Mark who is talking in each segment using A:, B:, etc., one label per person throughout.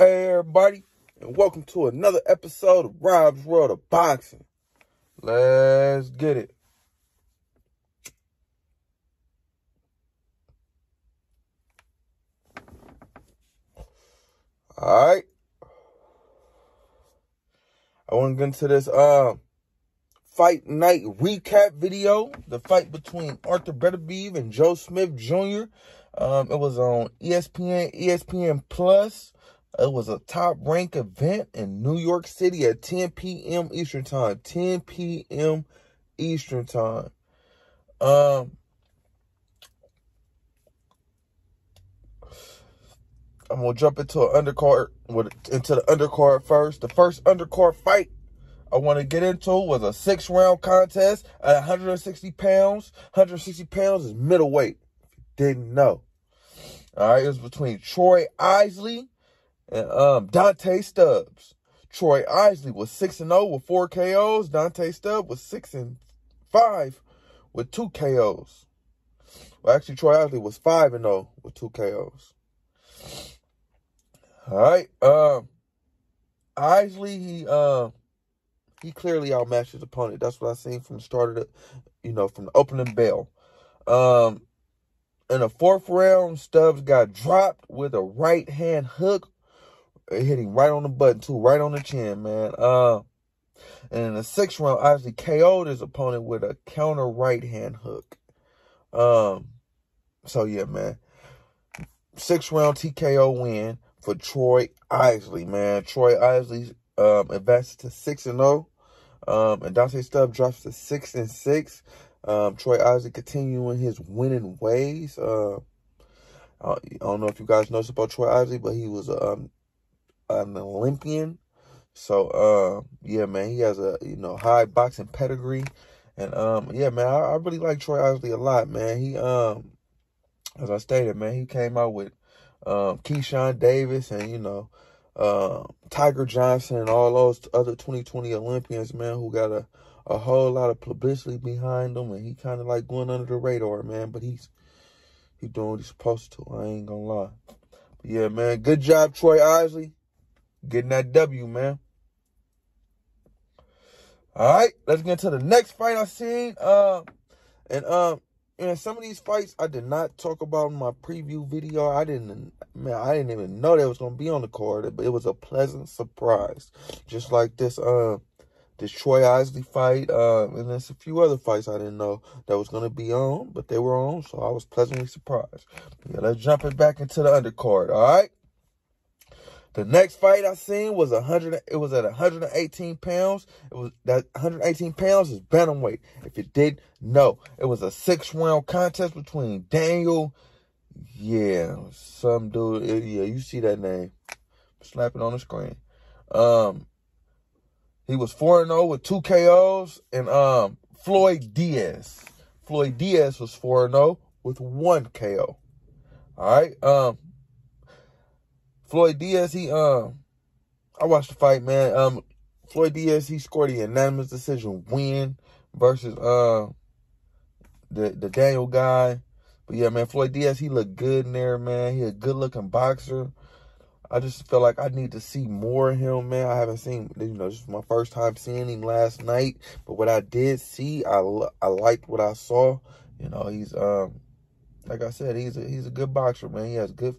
A: Hey everybody, and welcome to another episode of Rob's World of Boxing. Let's get it. Alright. I want to get into this uh, fight night recap video. The fight between Arthur Beterbiev and Joe Smith Jr. Um, it was on ESPN, ESPN Plus. It was a top rank event in New York City at 10 p.m. Eastern Time. 10 p.m. Eastern Time. Um, I'm gonna jump into an undercard with into the undercard first. The first undercard fight I want to get into was a six round contest at 160 pounds. 160 pounds is middleweight. Didn't know. All right, it was between Troy Isley and um, Dante Stubbs. Troy Isley was 6 and 0 with 4 KOs. Dante Stubbs was 6 and 5 with 2 KOs. Well, actually, Troy Isley was 5 and 0 with 2 KOs. All right. Um, Isley, he uh, he clearly outmatched his opponent. That's what I seen from the start of the, you know, from the opening bell. Um, in the fourth round, Stubbs got dropped with a right hand hook hitting right on the button too, right on the chin, man. Uh, and in the sixth round, obviously KO'd his opponent with a counter right hand hook. Um, so yeah, man. Six round TKO win for Troy Isley, man. Troy Isley um advances to six and zero. Oh. Um, and Dante Stubb drops to six and six. Um, Troy Isley continuing his winning ways. Uh, I don't know if you guys know about Troy Isley, but he was um an Olympian. So uh, yeah, man, he has a you know high boxing pedigree, and um, yeah, man, I, I really like Troy Isley a lot, man. He um, as I stated, man, he came out with um Keyshawn Davis and you know uh, Tiger Johnson and all those other 2020 Olympians, man, who got a a whole lot of publicity behind him, and he kind of like going under the radar, man. But he's he doing what he's supposed to. I ain't gonna lie. But yeah, man, good job, Troy Isley. Getting that W, man. All right, let's get into the next fight I seen. Uh, and um, and some of these fights I did not talk about in my preview video. I didn't, man, I didn't even know that was gonna be on the card. But it was a pleasant surprise, just like this. Uh, this Troy Isley fight, uh, and there's a few other fights I didn't know that was gonna be on, but they were on, so I was pleasantly surprised. Yeah, let's jump it back into the undercard. All right. The next fight I seen was a 100. It was at 118 pounds. It was that 118 pounds is bantamweight. If you did know, it was a six round contest between Daniel. Yeah, some dude. Yeah, you see that name. Slapping on the screen. Um, he was 4 and 0 with two KOs. And um, Floyd Diaz. Floyd Diaz was 4 and 0 with one KO. All right. Um, Floyd Diaz, he um, I watched the fight, man. Um, Floyd Diaz, he scored a unanimous decision win versus uh the the Daniel guy. But yeah, man, Floyd Diaz, he looked good in there, man. He a good looking boxer. I just feel like I need to see more of him, man. I haven't seen, you know, this is my first time seeing him last night. But what I did see, I I liked what I saw. You know, he's um, like I said, he's a he's a good boxer, man. He has good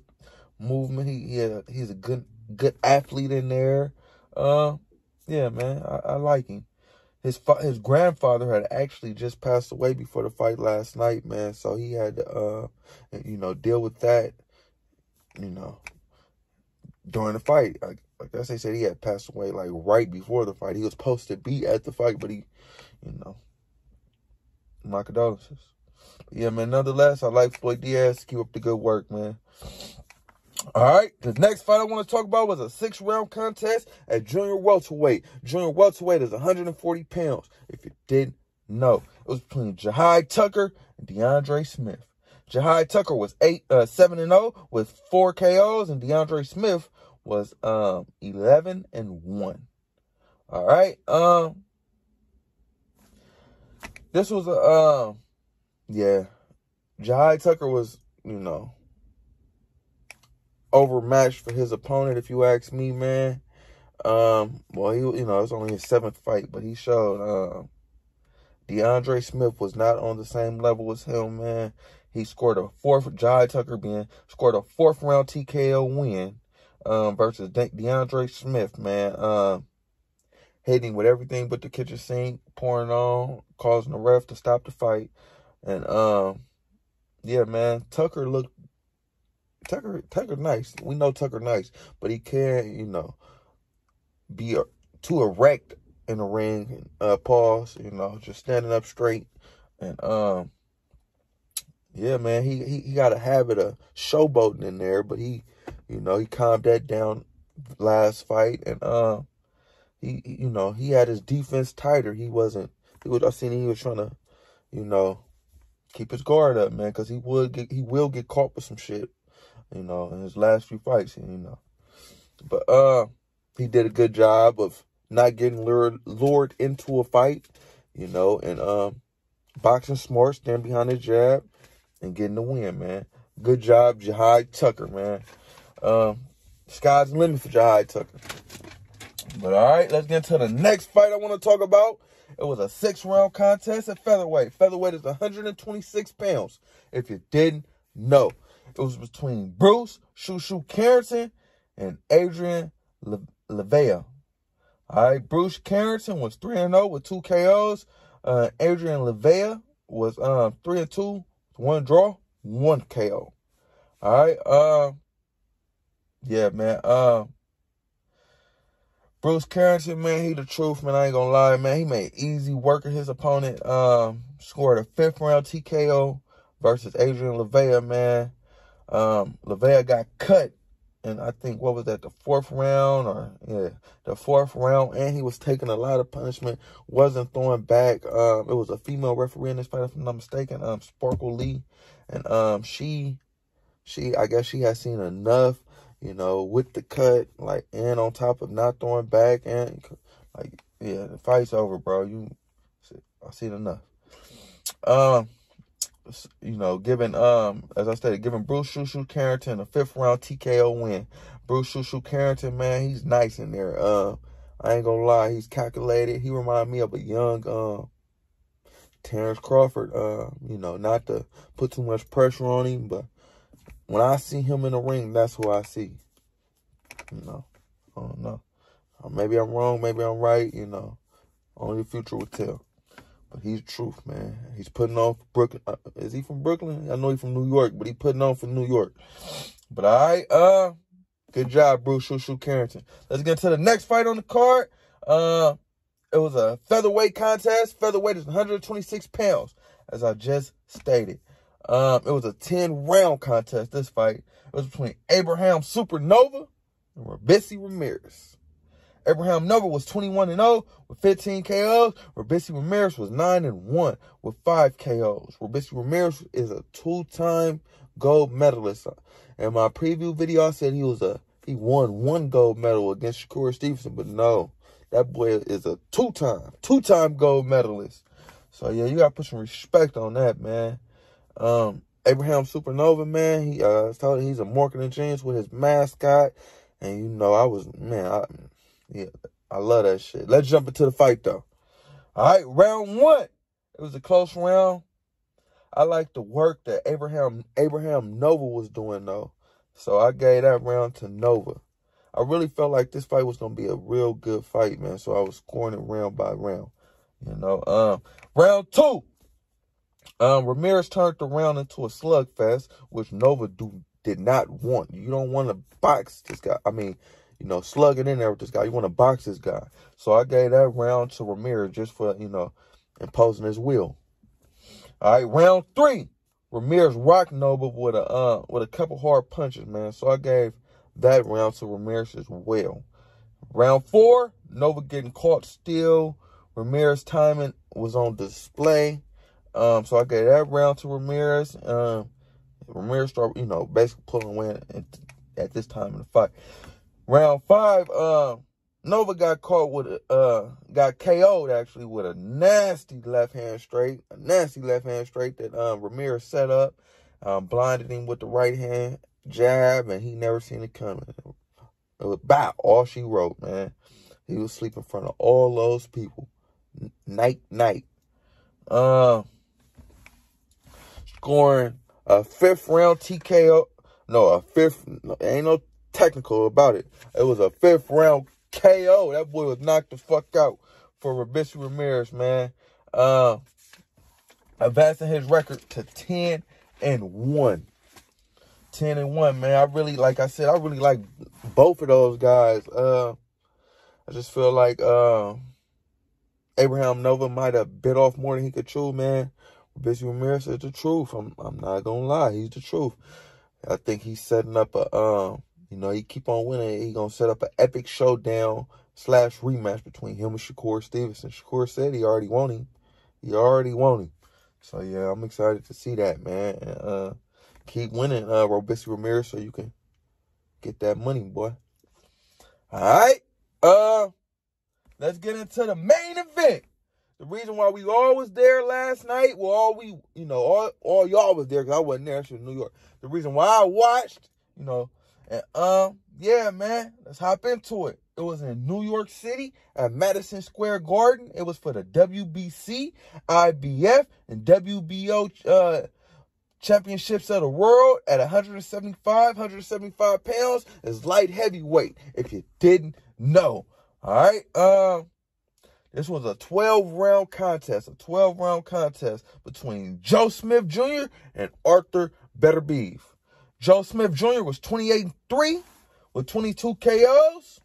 A: movement. He, he he's a good good athlete in there. Uh, yeah, man, I, I like him. His his grandfather had actually just passed away before the fight last night, man. So he had to, uh, you know, deal with that, you know, during the fight. Like, like I said, he had passed away like right before the fight. He was supposed to be at the fight, but he, you know, my condolences. Yeah, man. Nonetheless, I like Floyd Diaz. Keep up the good work, man. All right, the next fight I want to talk about was a six round contest at junior welterweight. Junior welterweight is 140 pounds. If you didn't know, it was between Jahi Tucker and DeAndre Smith. Jahi Tucker was eight, uh, seven and zero oh with four KOs, and DeAndre Smith was um 11 and one. All right, um, this was a um, yeah, Jahi Tucker was you know overmatched for his opponent, if you ask me, man. Um, well, he, you know, it's only his seventh fight, but he showed, um, DeAndre Smith was not on the same level as him, man. He scored a fourth, Jahi Tucker being scored a fourth round TKO win, um, versus De DeAndre Smith, man. Um, hitting with everything but the kitchen sink, pouring on, causing the ref to stop the fight. And, um, yeah, man, Tucker looked Tucker Tucker nice. We know Tucker nice, but he can't, you know, be a, too erect in the ring. Uh, pause, you know, just standing up straight. And um, yeah, man, he he, he got a habit of showboating in there, but he, you know, he calmed that down last fight, and um, he you know he had his defense tighter. He wasn't. He was. I seen he was trying to, you know, keep his guard up, man, because he would get he will get caught with some shit you know, in his last few fights, you know. But uh he did a good job of not getting lured lured into a fight, you know, and um boxing smart, stand behind his jab and getting the win, man. Good job, Jahi Tucker, man. Um sky's the limit for Jahi Tucker. But all right, let's get into the next fight I want to talk about. It was a six round contest at featherweight. Featherweight is 126 pounds. If you didn't know, it was between Bruce Shu Carrington and Adrian Le- Levea. All right, Bruce Carrington was 3 and 0 with two KOs. Uh, Adrian Levea was um 3 and 2, one draw, one KO. All right, uh, yeah, man. Uh, Bruce Carrington, man, he the truth, man. I ain't gonna lie, man. He made easy work of his opponent. Um, scored a fifth round TKO versus Adrian Levea, man. Um, Levea got cut and I think what was that, the fourth round or yeah, the fourth round, and he was taking a lot of punishment, wasn't throwing back. Um, it was a female referee in this fight, if I'm not mistaken, um, Sparkle Lee, and um, she, she, I guess she has seen enough, you know, with the cut, like, and on top of not throwing back, and like, yeah, the fight's over, bro. You, I seen enough. Um you know, giving um as I said, giving Bruce Shu Carrington a fifth round TKO win. Bruce Shu Carrington, man, he's nice in there. Uh, I ain't gonna lie, he's calculated. He remind me of a young um uh, Terrence Crawford. Uh, you know, not to put too much pressure on him, but when I see him in the ring, that's who I see. You know, I don't know. Maybe I'm wrong, maybe I'm right. You know, only the future will tell. But he's truth, man. He's putting for Brooklyn. Uh, is he from Brooklyn? I know he's from New York, but he putting on for New York. But right, uh, good job, Bruce Shu Shu Carrington. Let's get to the next fight on the card. Uh, it was a featherweight contest. Featherweight is 126 pounds, as I just stated. Um, it was a 10 round contest. This fight it was between Abraham Supernova and Robeisy Ramirez. Abraham Nova was 21 and 0 with 15 KOs. Robeisy Ramirez was 9 and 1 with 5 KOs. Robeisy Ramirez is a two-time gold medalist. In my preview video, I said he was a he won one gold medal against Shakur Stevenson, but no, that boy is a two-time, two-time gold medalist. So yeah, you gotta put some respect on that, man. Um, Abraham Supernova, man, he uh he's a marketing genius with his mascot. And you know, I was man, I yeah, I love that shit. Let's jump into the fight though. All right, round one. It was a close round. I like the work that Abraham Abraham Nova was doing though. So I gave that round to Nova. I really felt like this fight was gonna be a real good fight, man. So I was scoring it round by round. You know, um, round two. Um, Ramirez turned the round into a slugfest, which Nova do did not want. You don't want to box this guy. I mean, you know, slugging in there with this guy. You want to box this guy. So I gave that round to Ramirez just for, you know, imposing his will. All right, round three. Ramirez rocked Nova with a uh with a couple hard punches, man. So I gave that round to Ramirez as well. Round four, Nova getting caught still. Ramirez timing was on display. Um, so I gave that round to Ramirez. Um, Ramirez started, you know, basically pulling away at, at this time in the fight. Round five, uh, Nova got caught with a, uh, got KO'd actually with a nasty left hand straight, a nasty left hand straight that um, Ramirez set up, um, blinded him with the right hand, jab, and he never seen it coming. It was about all she wrote, man. He was sleeping in front of all those people. Night, night. Uh, scoring a fifth round TKO. No, a fifth. Ain't no technical about it. It was a fifth round KO. That boy was knocked the fuck out for Robeisy Ramirez, man. Uh, advancing his record to 10 and 1. 10 and 1, man. I really, like I said, I really like both of those guys. Uh, I just feel like uh, Abraham Nova might have bit off more than he could chew, man. Robeisy Ramirez is the truth. I'm, I'm not going to lie. He's the truth. I think he's setting up a, um, you know, he keep on winning. He to set up an epic showdown slash rematch between him and Shakur Stevenson. Shakur said he already won him. He already won him. So, yeah, I'm excited to see that, man. And, uh, keep winning, uh, Robeisy Ramirez, so you can get that money, boy. All right. Uh, let's get into the main event. The reason why we all was there last night, well, all we, you know, all, all y'all was there because I wasn't there. Actually, New York. The reason why I watched, you know, and um, yeah, man, let's hop into it. It was in New York City at Madison Square Garden. It was for the WBC, IBF, and WBO uh, championships of the world at 175, 175 pounds is light heavyweight. If you didn't know, all right. Um, this was a 12 round contest, a 12 round contest between Joe Smith Jr. and Arthur Beterbiev. Joe Smith Jr. was 28 3 with 22 KOs.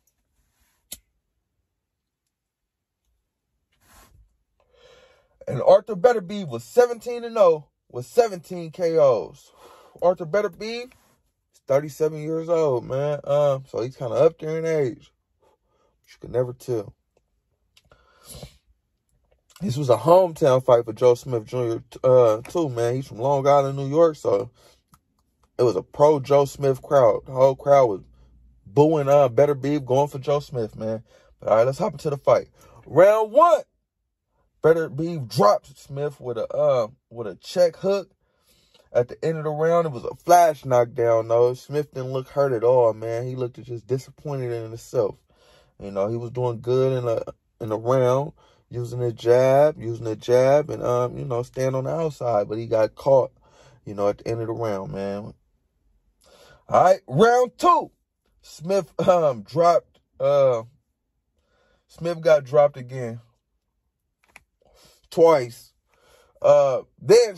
A: And Arthur Beterbiev was 17 0 with 17 KOs. Arthur Beterbiev is 37 years old, man. Um, so he's kind of up there in age. You could never tell. This was a hometown fight for Joe Smith Jr. Uh, too, man. He's from Long Island, New York, so it was a pro Joe Smith crowd. The whole crowd was booing uh Beterbiev, going for Joe Smith, man. But all right, let's hop into the fight. Round one. Beterbiev dropped Smith with a uh with a check hook. At the end of the round, it was a flash knockdown, though. Smith didn't look hurt at all, man. He looked just disappointed in himself. You know, he was doing good in a in the round, using a jab, using a jab, and um, you know, stand on the outside. But he got caught, you know, at the end of the round, man. All right, round two. Smith um dropped uh Smith got dropped again. Twice. Uh then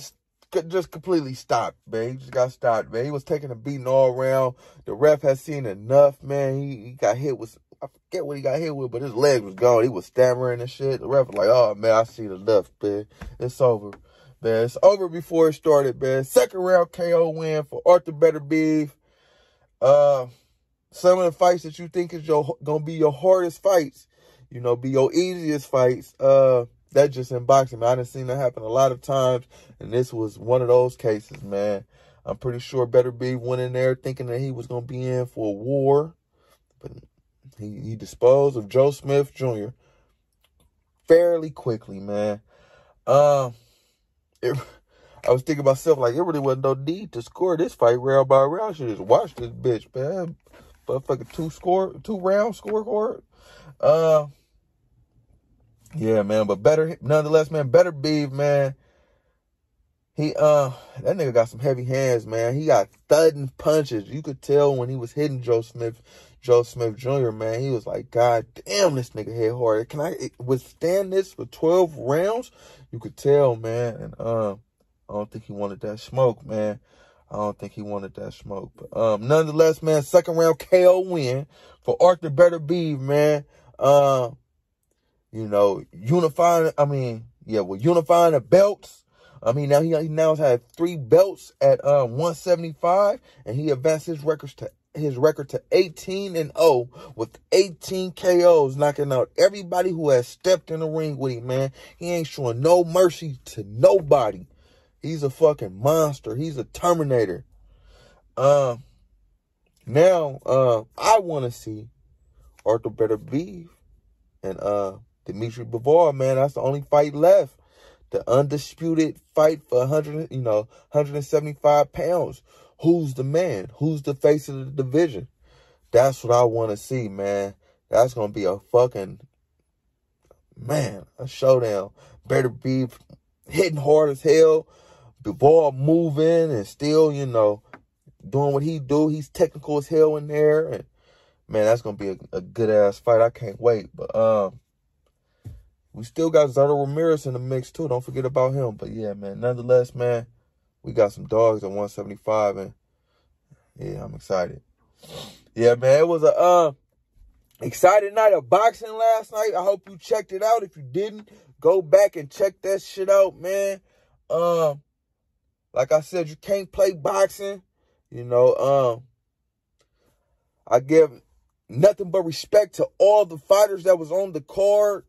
A: just completely stopped, man. He just got stopped, man. He was taking a beating all around. The ref had seen enough, man. He, he got hit with I forget what he got hit with, but his leg was gone. He was stammering and shit. The ref was like, oh man, I see the left, man. It's over. Man, it's over before it started, man. Second round KO win for Arthur Beterbiev. Uh some of the fights that you think is your gonna be your hardest fights, you know, be your easiest fights. Uh that's just in boxing. Man. I done seen that happen a lot of times, and this was one of those cases, man. I'm pretty sure Beterbiev went in there thinking that he was gonna be in for a war, but he, he disposed of Joe Smith Jr. fairly quickly, man. Um, it, I was thinking myself like it really wasn't no need to score this fight round by round. Should just watch this bitch, man. But fucking two score, two round scorecard. Uh, yeah, man. But better, nonetheless, man. Beterbiev, man. He uh that nigga got some heavy hands, man. He got thudding punches. You could tell when he was hitting Joe Smith, Joe Smith Jr., man. He was like, God damn, this nigga hit hard. Can I withstand this for 12 rounds? You could tell, man. And uh, I don't think he wanted that smoke, man. I don't think he wanted that smoke. But um nonetheless, man, second round KO win for Arthur Beterbiev, man. Uh, you know, unifying I mean, yeah, well, unifying the belts I mean, now he, he now has had three belts at uh, 175, and he advanced his records to his record to 18 and 0 with 18 KOs, knocking out everybody who has stepped in the ring with him, man. He ain't showing no mercy to nobody. He's a fucking monster. He's a Terminator. Uh, now, uh, I want to see Arthur Beterbiev and uh, Dimitri Bivol, man. That's the only fight left the undisputed fight for 100, you know, 175 pounds. who's the man? Who's the face of the division? That's what I want to see, man. That's going to be a fucking, man, a showdown. Beterbiev hitting hard as hell. Before moving and still, you know, doing what he do. He's technical as hell in there. And, man, that's to be a, a good-ass fight. I can't wait. But, um, we still got Zurdo Ramirez in the mix, too. Don't forget about him. But, yeah, man, nonetheless, man, we got some dogs at 175. And, yeah, I'm excited. Yeah, man, it was a uh, exciting night of boxing last night. I hope you checked it out. If you didn't, go back and check that shit out, man. Um, like I said, you can't play boxing. You know, um, I give nothing but respect to all the fighters that was on the card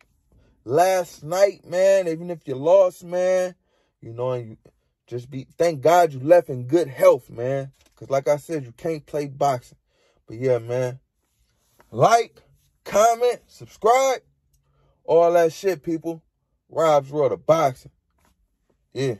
A: last night, man. Even if you lost, man, you know, and you just be thank God you left in good health, man. Cause like I said, you can't play boxing. But yeah, man. Like, comment, subscribe, all that shit, people. Rob's World of Boxing. Yeah.